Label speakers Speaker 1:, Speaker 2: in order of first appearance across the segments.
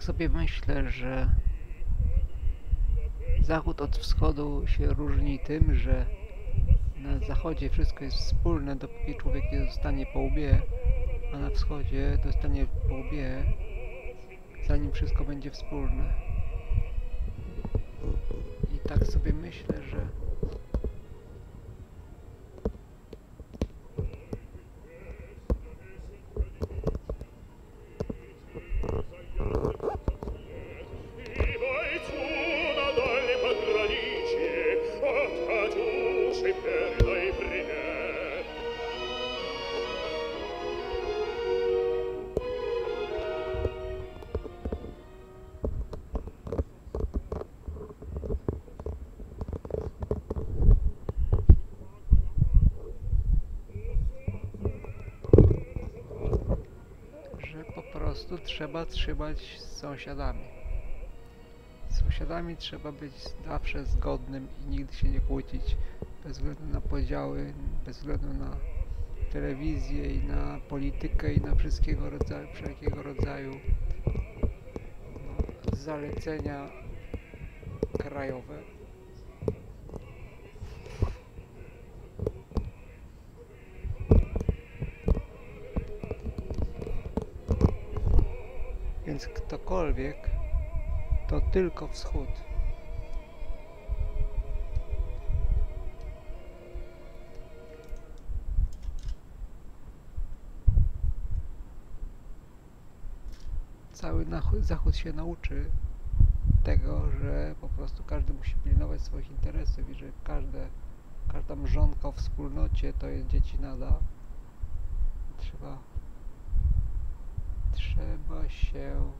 Speaker 1: sobie myślę, że zachód od wschodu się różni tym, że na zachodzie wszystko jest wspólne, dopóki człowiek nie zostanie po łbie, a na wschodzie dostanie po łbie, zanim wszystko będzie wspólne. I tak sobie myślę, że prostu trzeba trzymać z sąsiadami. Z sąsiadami trzeba być zawsze zgodnym i nigdy się nie kłócić, bez względu na podziały, bez względu na telewizję i na politykę i na wszystkiego rodzaju, wszelkiego rodzaju no, zalecenia krajowe. Więc ktokolwiek to tylko wschód. Cały zachód się nauczy tego, że po prostu każdy musi pilnować swoich interesów i że każde, każda mrzonka w wspólnocie to jest dzieci nada. Trzeba trzeba się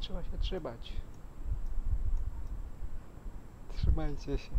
Speaker 1: trzeba się trzymać. Trzymajcie się.